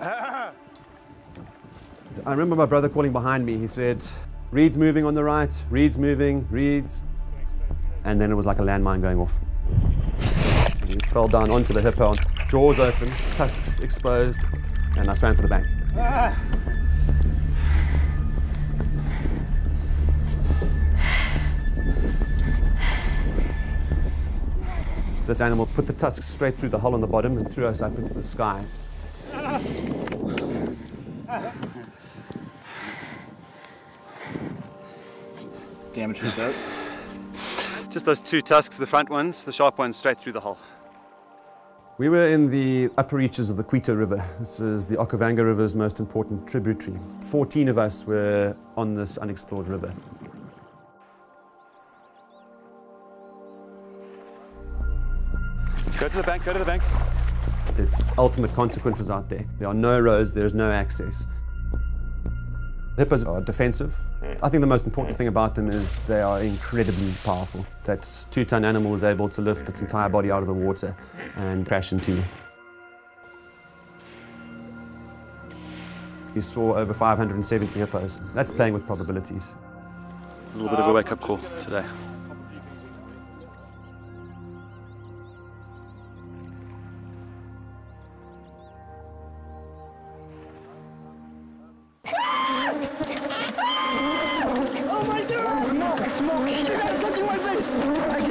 I remember my brother calling behind me. He said, Reed's moving on the right, Reed's moving, Reed's. And then it was like a landmine going off. He fell down onto the hippo, jaws open, tusks exposed, and I swam for the bank. This animal put the tusks straight through the hole in the bottom and threw us up into the sky. Damage to the. Just those two tusks, the front ones, the sharp ones, straight through the hull. We were in the upper reaches of the Cuito River. This is the Okavango River's most important tributary. 14 of us were on this unexplored river. Go to the bank, go to the bank. It's ultimate consequences out there. There are no roads, there's no access. Hippos are defensive. I think the most important thing about them is they are incredibly powerful. That two-ton animal is able to lift its entire body out of the water and crash into you. You saw over 570 hippos. That's playing with probabilities. A little bit of a wake-up call today. Smoke! You guys touching my face!